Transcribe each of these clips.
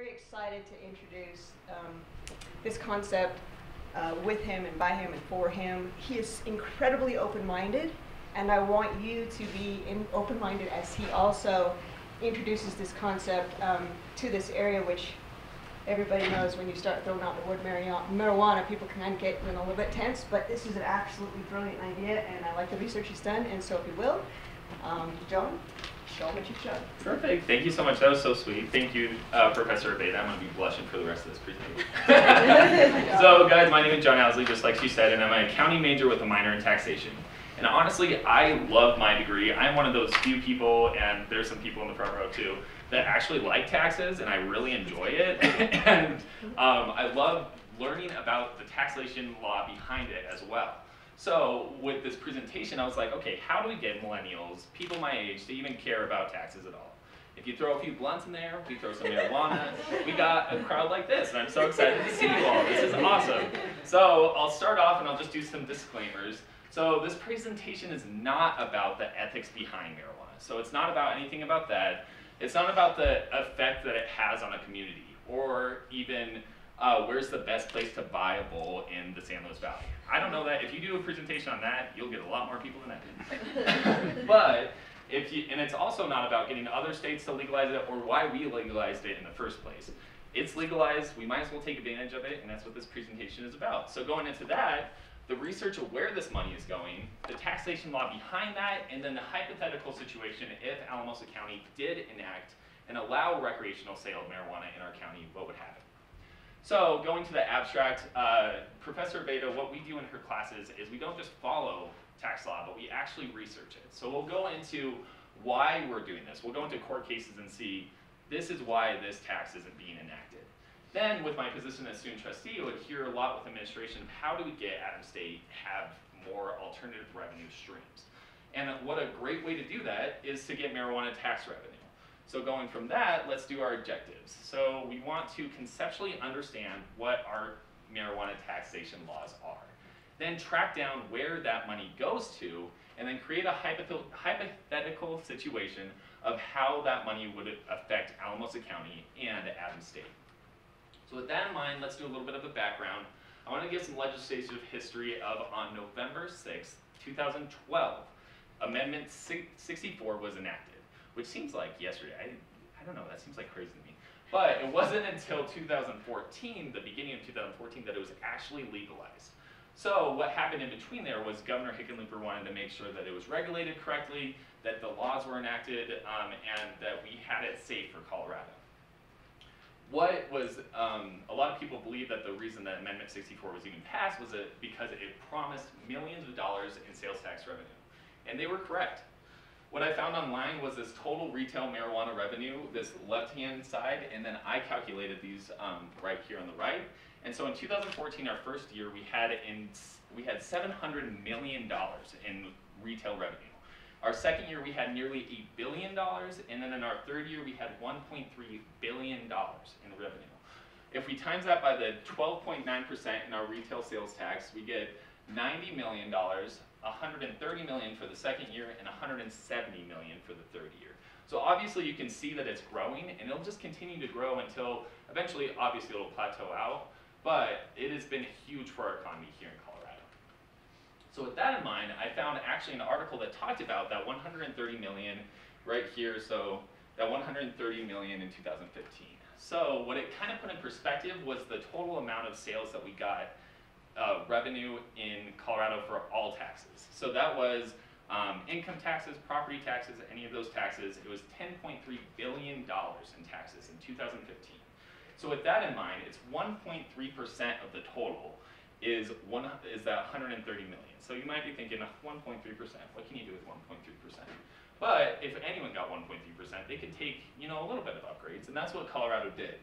very excited to introduce um, this concept uh, with him and by him and for him. He is incredibly open-minded, and I want you to be open-minded as he also introduces this concept um, to this area, which everybody knows when you start throwing out the word marijuana, people can get a little bit tense, but this is an absolutely brilliant idea, and I like the research he's done, and so if you will, um, John, show what you've shown. Perfect. Thank you so much. That was so sweet. Thank you, uh, Professor Abeyta. I'm going to be blushing for the rest of this presentation. so, guys, my name is John Owsley, just like she said, and I'm an accounting major with a minor in taxation. And honestly, I love my degree. I'm one of those few people, and there's some people in the front row too, that actually like taxes, and I really enjoy it. and um, I love learning about the taxation law behind it as well. So with this presentation, I was like, okay, how do we get millennials, people my age, to even care about taxes at all? If you throw a few blunts in there, we throw some marijuana, we got a crowd like this, and I'm so excited to see you all. This is awesome. So I'll start off and I'll just do some disclaimers. So this presentation is not about the ethics behind marijuana. So it's not about anything about that. It's not about the effect that it has on a community or even uh, where's the best place to buy a bowl in the San Luis Valley. I don't know that. If you do a presentation on that, you'll get a lot more people than I did. but if you, and it's also not about getting other states to legalize it or why we legalized it in the first place. It's legalized, we might as well take advantage of it, and that's what this presentation is about. So going into that, the research of where this money is going, the taxation law behind that, and then the hypothetical situation if Alamosa County did enact and allow recreational sale of marijuana in our county, what would happen? So going to the abstract, uh, Professor Abeyta, what we do in her classes is we don't just follow tax law, but we actually research it. So we'll go into why we're doing this. We'll go into court cases and see this is why this tax isn't being enacted. Then with my position as student trustee, I would hear a lot with administration, how do we get Adams State have more alternative revenue streams? And what a great way to do that is to get marijuana tax revenue. So going from that, let's do our objectives. So we want to conceptually understand what our marijuana taxation laws are. Then track down where that money goes to, and then create a hypothetical situation of how that money would affect Alamosa County and Adams State. So with that in mind, let's do a little bit of a background. I want to give some legislative history of on November 6, 2012, Amendment 64 was enacted which seems like yesterday. I, I don't know, that seems like crazy to me. But it wasn't until 2014, the beginning of 2014, that it was actually legalized. So what happened in between there was Governor Hickenlooper wanted to make sure that it was regulated correctly, that the laws were enacted, um, and that we had it safe for Colorado. What was, um, a lot of people believe that the reason that Amendment 64 was even passed was because it promised millions of dollars in sales tax revenue. And they were correct. What I found online was this total retail marijuana revenue, this left-hand side, and then I calculated these um, right here on the right. And so in 2014, our first year, we had in we had 700 million dollars in retail revenue. Our second year, we had nearly $8 billion, and then in our third year, we had $1.3 billion in revenue. If we times that by the 12.9% in our retail sales tax, we get $90 million 130 million for the second year and 170 million for the third year. So obviously you can see that it's growing and it'll just continue to grow until eventually obviously it'll plateau out, but it has been huge for our economy here in Colorado. So with that in mind, I found actually an article that talked about that 130 million right here, so that 130 million in 2015. So what it kind of put in perspective was the total amount of sales that we got uh, revenue in Colorado for all taxes. So that was um, income taxes, property taxes, any of those taxes. It was $10.3 billion in taxes in 2015. So with that in mind, it's 1.3% of the total is one is that 130 million. So you might be thinking 1.3%. What can you do with 1.3%? But if anyone got 1.3%, they could take you know a little bit of upgrades, and that's what Colorado did.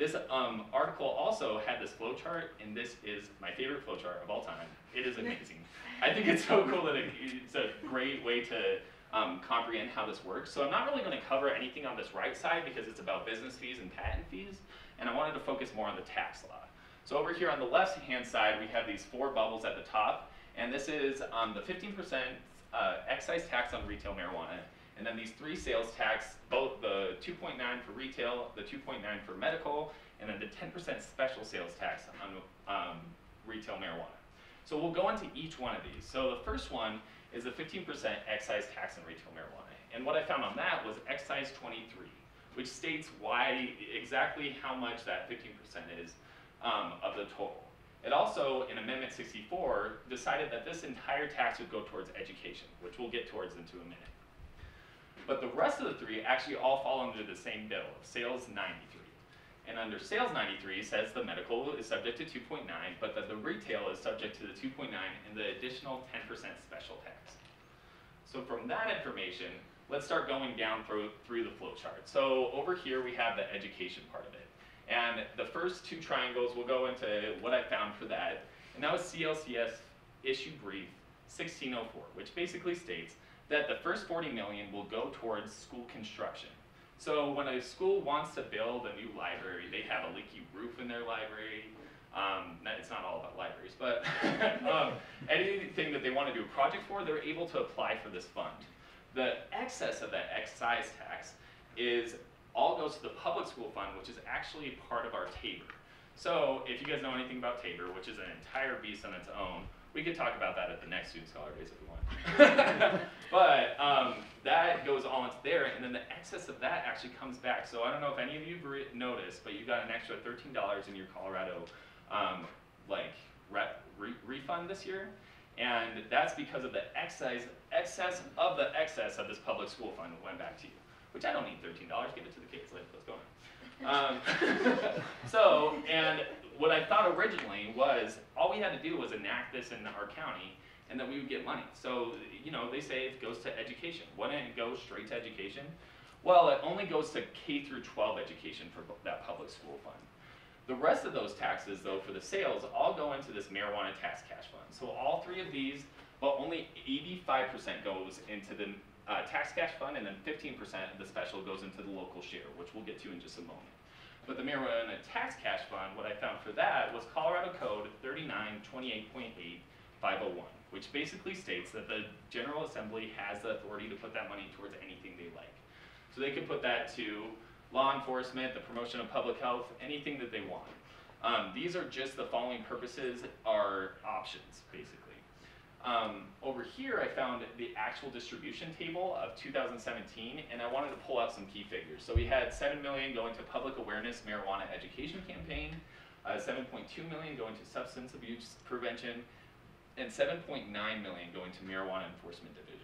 This um, article also had this flowchart, and this is my favorite flowchart of all time. It is amazing. I think it's so cool that it, it's a great way to um, comprehend how this works. So I'm not really going to cover anything on this right side because it's about business fees and patent fees, and I wanted to focus more on the tax law. So over here on the left-hand side, we have these four bubbles at the top, and this is um, the 15% uh, excise tax on retail marijuana, And then these three sales tax, both the 2.9 for retail, the 2.9 for medical, and then the 10% special sales tax on um, retail marijuana. So we'll go into each one of these. So the first one is the 15% excise tax on retail marijuana. And what I found on that was excise 23, which states why exactly how much that 15% is um, of the total. It also, in Amendment 64, decided that this entire tax would go towards education, which we'll get towards into a minute. But the rest of the three actually all fall under the same bill, Sales 93. And under Sales 93 says the medical is subject to 2.9, but that the retail is subject to the 2.9 and the additional 10% special tax. So from that information, let's start going down through, through the flow chart. So over here we have the education part of it. And the first two triangles we'll go into what I found for that. And that was CLCS issue brief 1604, which basically states that the first 40 million will go towards school construction. So when a school wants to build a new library, they have a leaky roof in their library. Um, it's not all about libraries, but um, anything that they want to do a project for, they're able to apply for this fund. The excess of that excise tax is all goes to the public school fund, which is actually part of our TABOR. So if you guys know anything about TABOR, which is an entire beast on its own, we could talk about that at the next Student Scholar Days if we want. but um, that goes all into there, and then the excess of that actually comes back. So I don't know if any of you have noticed, but you got an extra $13 in your Colorado um, like re re refund this year. And that's because of the excise, excess of the excess of this public school fund went back to you which I don't need $13, give it to the kids, like, let's go on. Um, so, and what I thought originally was all we had to do was enact this in our county and then we would get money. So, you know, they say it goes to education. Wouldn't it go straight to education? Well, it only goes to K through 12 education for that public school fund. The rest of those taxes, though, for the sales, all go into this marijuana tax cash fund. So all three of these, but only 85% goes into the uh, tax cash fund, and then 15% of the special goes into the local share, which we'll get to in just a moment. But the marijuana tax cash fund, what I found for that was Colorado Code 3928.8501, which basically states that the General Assembly has the authority to put that money towards anything they like. So they could put that to law enforcement, the promotion of public health, anything that they want. Um, these are just the following purposes are options, basically. Um, over here, I found the actual distribution table of 2017, and I wanted to pull out some key figures. So we had 7 million going to public awareness marijuana education campaign, uh, 7.2 million going to substance abuse prevention, and 7.9 million going to marijuana enforcement division.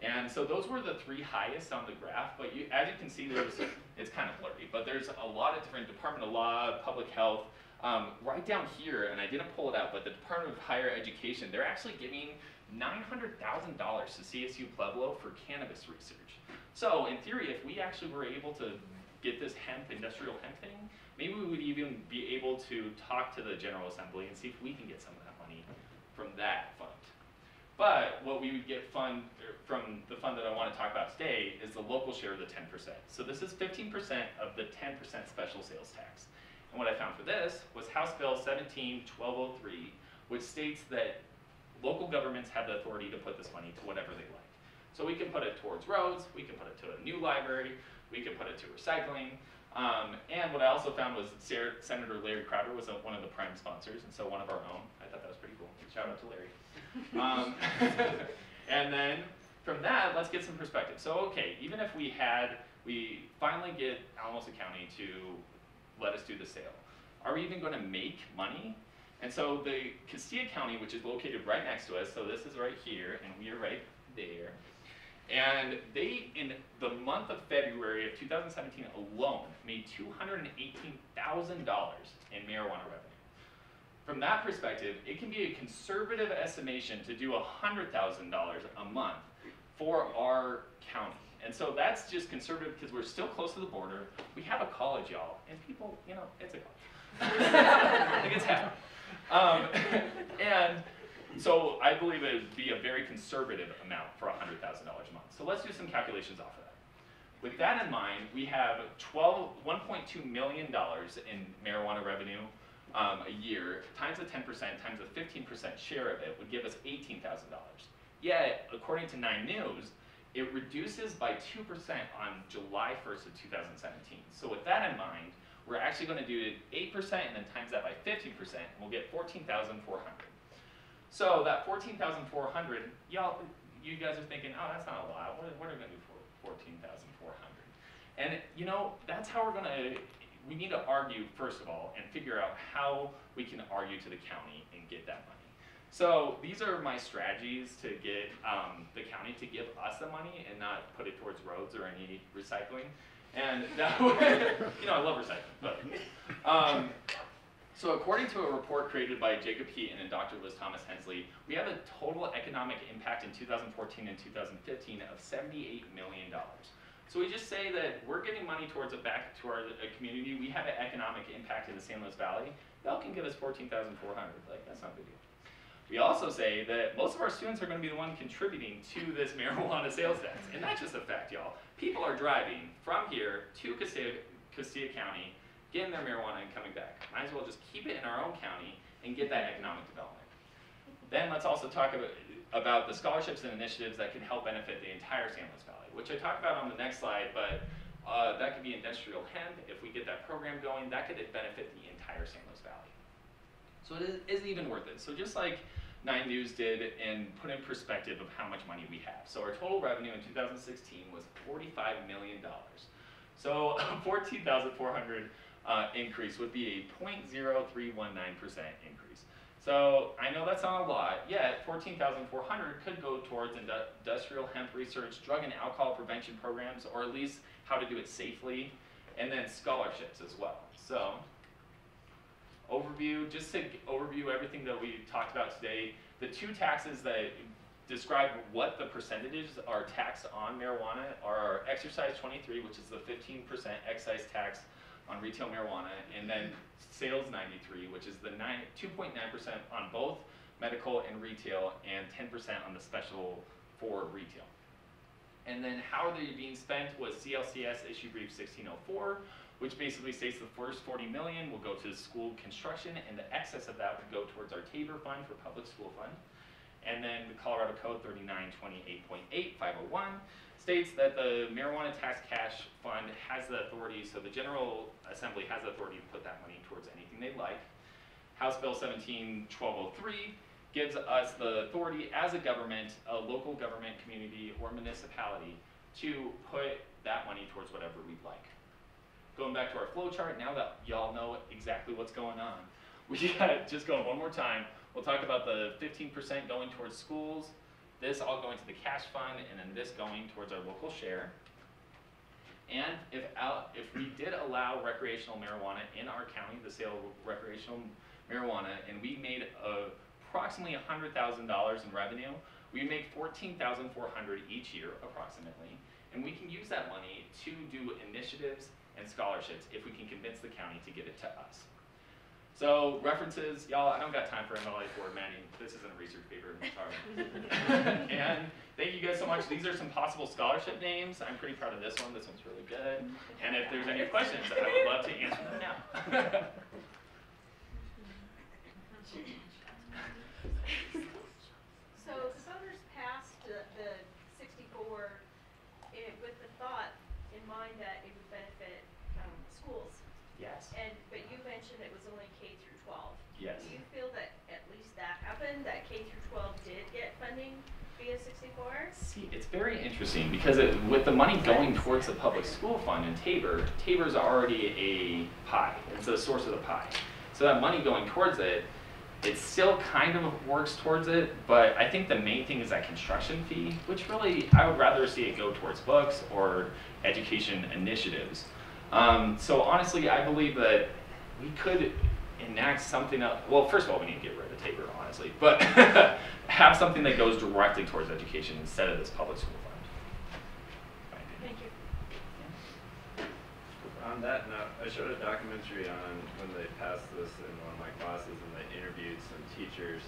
And so those were the three highest on the graph, but you, as you can see, there's, it's kind of blurry, but there's a lot of different Department of Law, Public Health, um, right down here, and I didn't pull it out, but the Department of Higher Education, they're actually giving $900,000 to CSU Pueblo for cannabis research. So in theory, if we actually were able to get this hemp, industrial hemp thing, maybe we would even be able to talk to the General Assembly and see if we can get some of that money from that fund. But what we would get fund er, from the fund that I want to talk about today is the local share of the 10%. So this is 15% of the 10% special sales tax. And what I found for this was House Bill 171203, which states that local governments have the authority to put this money to whatever they like. So we can put it towards roads, we can put it to a new library, we can put it to recycling. Um, and what I also found was that Senator Larry Crowder was a, one of the prime sponsors, and so one of our own. I thought that was pretty cool. Shout out to Larry. Um, and then from that, let's get some perspective. So, okay, even if we had, we finally get Alamosa County to let us do the sale. Are we even going to make money? And so the Costilla County, which is located right next to us, so this is right here, and we are right there. And they, in the month of February of 2017 alone, made $218,000 in marijuana revenue. From that perspective, it can be a conservative estimation to do $100,000 a month for our county. And so that's just conservative because we're still close to the border. We have a college, y'all, and people, you know, it's a college. like it's happening. Um, and so I believe it would be a very conservative amount for $100,000 a month. So let's do some calculations off of that. With that in mind, we have 12, $1.2 million in marijuana revenue um, a year, times the 10%, times the 15% share of it would give us $18,000. Yet, according to 9 News, it reduces by 2% on July 1st of 2017. So with that in mind, we're actually going to do 8% and then times that by 15%, and we'll get 14,400. So that 14,400, y'all, you guys are thinking, oh, that's not a lot. What, what are we going to do for 14,400? And you know, that's how we're going to, we need to argue first of all and figure out how we can argue to the county and get that money. So these are my strategies to get um, the county to give us the money and not put it towards roads or any recycling. And that way, you know, I love recycling, but. Um, so according to a report created by Jacob Heaton and Dr. Liz Thomas Hensley, we have a total economic impact in 2014 and 2015 of $78 million. So we just say that we're giving money towards it back to our community. We have an economic impact in the San Luis Valley. Bell can give us 14,400. Like that's not a big deal. We also say that most of our students are going to be the one contributing to this marijuana sales tax. And that's just a fact, y'all. People are driving from here to Costilla, Costilla County, getting their marijuana and coming back. Might as well just keep it in our own county and get that economic development. Then let's also talk about, about the scholarships and initiatives that can help benefit the entire San Luis Valley, which I talk about on the next slide, but uh, that could be industrial hemp. If we get that program going, that could benefit the entire San Luis Valley. So it isn't even worth it. So just like Nine News did and put in perspective of how much money we have. So our total revenue in 2016 was $45 million. So a 14,400 uh, increase would be a 0.0319% increase. So I know that's not a lot, yet 14,400 could go towards industrial hemp research, drug and alcohol prevention programs, or at least how to do it safely, and then scholarships as well. So overview, just to overview everything that we talked about today, the two taxes that describe what the percentages are taxed on marijuana are excise 23, which is the 15% excise tax on retail marijuana, and then sales 93, which is the 2.9% on both medical and retail, and 10% on the special for retail. And then how are they being spent was CLCS issue brief 1604, which basically states the first 40 million will go to school construction and the excess of that would go towards our Tabor Fund for Public School Fund. And then the Colorado Code 3928.8501 states that the marijuana tax cash fund has the authority, so the General Assembly has the authority to put that money towards anything they'd like. House Bill 171203 gives us the authority as a government, a local government community or municipality to put that money towards whatever we'd like going back to our flow chart, now that y'all know exactly what's going on, we got, just going one more time, we'll talk about the 15% going towards schools, this all going to the cash fund, and then this going towards our local share. And if, if we did allow recreational marijuana in our county, the sale of recreational marijuana, and we made approximately $100,000 in revenue, we make 14400 each year approximately, and we can use that money to do initiatives and scholarships if we can convince the county to give it to us. So references, y'all, I don't got time for MLA formatting. This isn't a research paper, I'm sorry. and thank you guys so much. These are some possible scholarship names. I'm pretty proud of this one. This one's really good. And if there's any questions, I would love to answer them now. so the voters passed the, the 64 it, with the thought in mind that it would benefit um, schools. Yes. And but you mentioned it was only K through 12. Yes. Do you feel that at least that happened? That K through 12 did get funding via 64? See, it's very interesting because it, with the money going towards the public school fund in Tabor, Tabor's already a pie. It's a source of the pie. So that money going towards it it still kind of works towards it, but I think the main thing is that construction fee, which really I would rather see it go towards books or education initiatives. Um, so honestly, I believe that we could enact something else. Well, first of all, we need to get rid of Tabor, honestly, but have something that goes directly towards education instead of this public school fund. Thank you. On that note, I showed a documentary on when they passed this in one of my classes and they interviewed some teachers.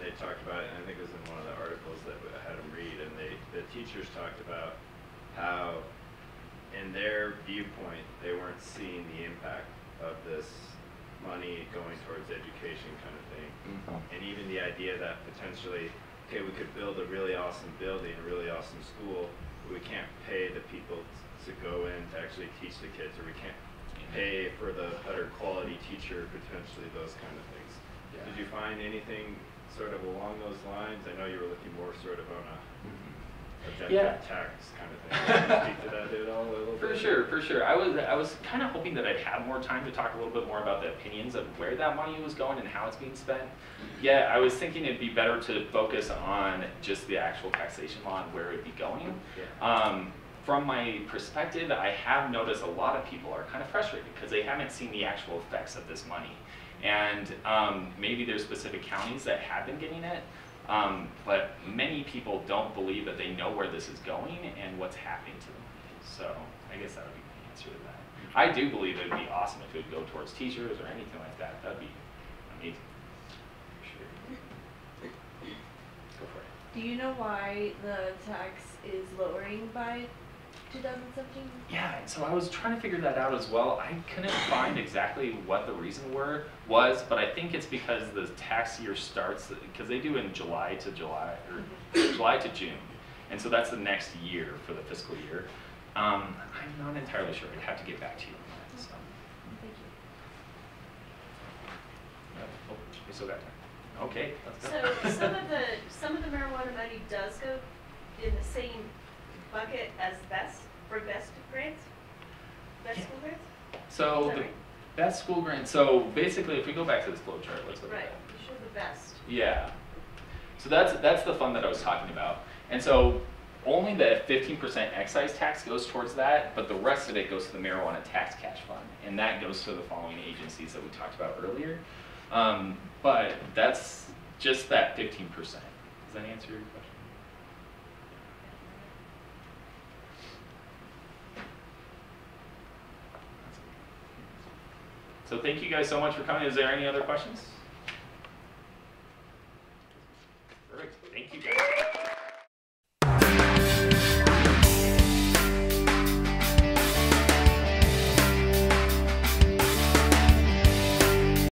They talked about, and I think it was in one of the articles that I had them read, and they the teachers talked about how, in their viewpoint, they weren't seeing the impact of this money going towards education kind of thing. Mm -hmm. And even the idea that potentially, okay, we could build a really awesome building, a really awesome school, but we can't pay the people to go in to actually teach the kids, or we can't pay for the better quality teacher, potentially those kind of things. Yeah. Did you find anything sort of along those lines? I know you were looking more sort of on a Yeah. objective tax kind of thing. Speak to that at all a little For bit? sure, for sure. I was I was kind of hoping that I'd have more time to talk a little bit more about the opinions of where that money was going and how it's being spent. Yeah, I was thinking it'd be better to focus on just the actual taxation law and where it'd be going. Yeah. Um, from my perspective, I have noticed a lot of people are kind of frustrated because they haven't seen the actual effects of this money. And um, maybe there's specific counties that have been getting it, um, but many people don't believe that they know where this is going and what's happening to them. So I guess that would be the answer to that. I do believe it would be awesome if it would go towards teachers or anything like that. That'd be amazing. For sure. Go for it. Do you know why the tax is lowering by 2017? Yeah, so I was trying to figure that out as well. I couldn't find exactly what the reason were was, but I think it's because the tax year starts because they do in July to July or July to June, and so that's the next year for the fiscal year. Um, I'm not entirely sure. I'd have to get back to you on that. So. Thank you. Oh, we still got time. Okay, let's So some of the, some of the marijuana money does go in the same bucket as best, for best grades? Best Yeah. school grades? So the right? best school grant. So basically, if we go back to this flow chart, let's look Right, at that. you show the best. Yeah. So that's that's the fund that I was talking about. And so only the 15% excise tax goes towards that, but the rest of it goes to the marijuana tax cash fund, and that goes to the following agencies that we talked about earlier. Um, but that's just that 15%. Does that answer your question? So thank you guys so much for coming. Is there any other questions?